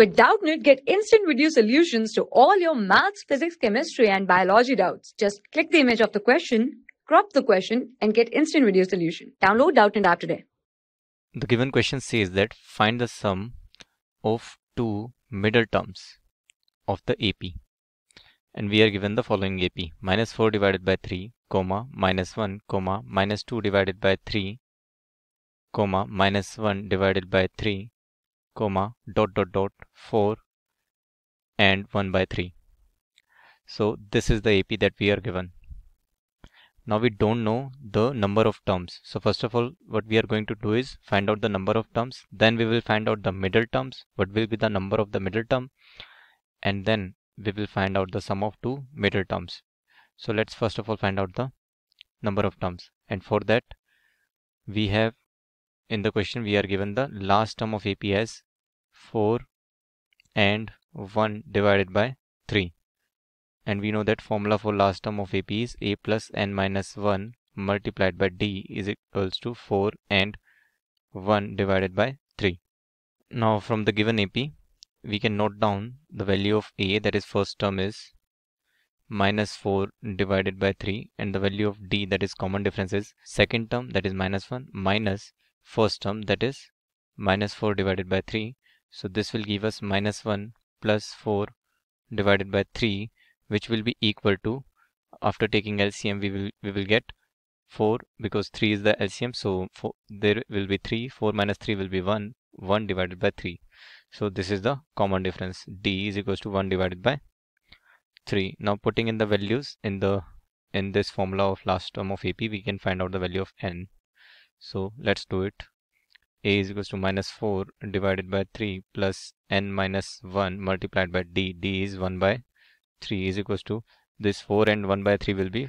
With Doubtnut, get instant video solutions to all your maths, physics, chemistry, and biology doubts. Just click the image of the question, crop the question, and get instant video solution. Download Doubtnut app today. The given question says that find the sum of two middle terms of the AP. And we are given the following AP. Minus 4 divided by 3, comma, minus 1, comma, minus 2 divided by 3, comma, minus 1 divided by 3, comma, dot, dot, dot, 4, and 1 by 3. So this is the AP that we are given. Now we don't know the number of terms. So first of all, what we are going to do is find out the number of terms. Then we will find out the middle terms. What will be the number of the middle term? And then we will find out the sum of two middle terms. So let's first of all find out the number of terms. And for that, we have in the question we are given the last term of AP as 4 and 1 divided by 3 and we know that formula for last term of AP is a plus n minus 1 multiplied by d is equals to 4 and 1 divided by 3. Now from the given AP we can note down the value of a that is first term is minus 4 divided by 3 and the value of d that is common difference is second term that is minus 1 minus first term that is minus 4 divided by 3 so this will give us minus 1 plus 4 divided by 3 which will be equal to after taking LCM we will we will get 4 because 3 is the LCM so four, there will be 3 4 minus 3 will be 1 1 divided by 3 so this is the common difference. D is equals to 1 divided by 3 now putting in the values in the in this formula of last term of AP we can find out the value of n so let's do it. A is equals to minus 4 divided by 3 plus n minus 1 multiplied by d. D is 1 by 3 is equals to this 4 and 1 by 3 will be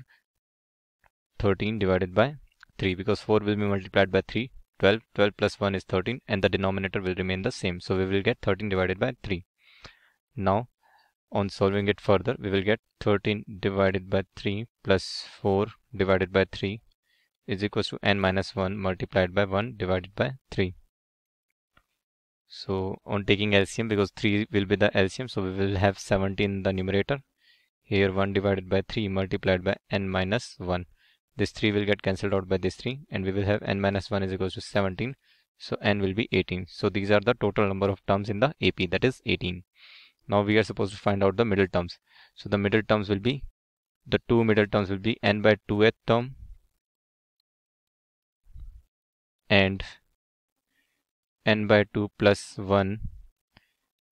13 divided by 3 because 4 will be multiplied by 3 12 12 plus 1 is 13 and the denominator will remain the same. So we will get 13 divided by 3 now on solving it further we will get 13 divided by 3 plus 4 divided by 3 is equals to n minus 1 multiplied by 1 divided by 3 so on taking LCM because 3 will be the LCM so we will have 17 in the numerator. Here 1 divided by 3 multiplied by n minus 1. This 3 will get cancelled out by this 3 and we will have n minus 1 is equals to 17. So n will be 18. So these are the total number of terms in the AP that is 18. Now we are supposed to find out the middle terms. So the middle terms will be the two middle terms will be n by 2th term and n by 2 plus 1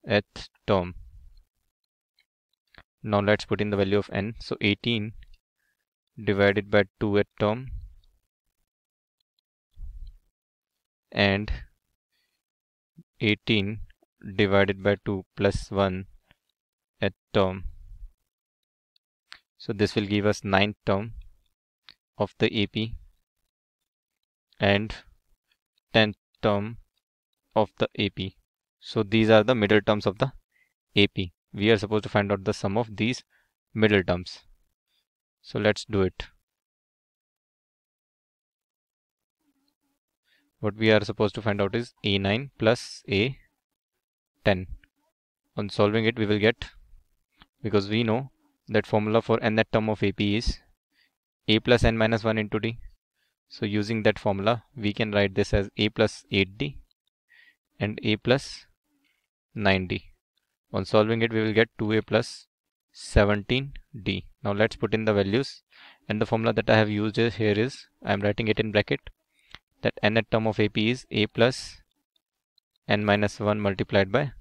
th term. Now let's put in the value of n. So 18 divided by 2th term and 18 divided by 2 plus 1 th term. So this will give us ninth term of the AP and 10th term of the AP. So these are the middle terms of the AP. We are supposed to find out the sum of these middle terms. So let's do it. What we are supposed to find out is A9 plus A10. On solving it, we will get, because we know that formula for nth term of AP is A plus n minus 1 into D. So using that formula, we can write this as A plus 8D and a plus 9d. On solving it, we will get 2a plus 17d. Now let's put in the values and the formula that I have used here is, I am writing it in bracket, that nth term of AP is a plus n minus 1 multiplied by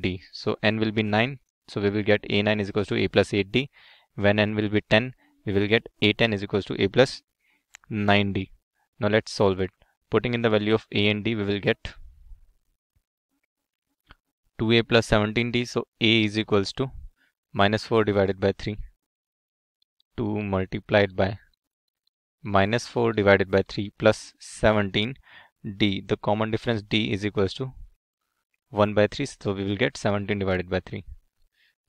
d. So n will be 9, so we will get a9 is equals to a plus 8d. When n will be 10, we will get a10 is equals to a plus 9d. Now let's solve it. Putting in the value of a and d, we will get 2a plus 17d so a is equals to minus 4 divided by 3 2 multiplied by minus 4 divided by 3 plus 17 d the common difference d is equals to 1 by 3 so we will get 17 divided by 3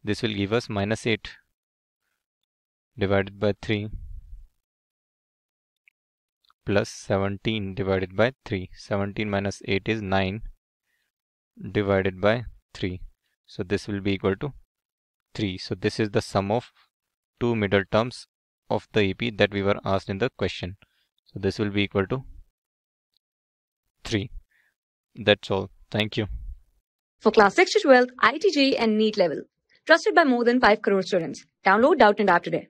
this will give us minus 8 divided by 3 plus 17 divided by 3 17 minus 8 is 9 divided by 3. So this will be equal to 3. So this is the sum of two middle terms of the AP that we were asked in the question. So this will be equal to 3. That's all. Thank you. For class 6 to 12, IIT JEE and NEET level. Trusted by more than 5 crore students. Download Doubtnut App today.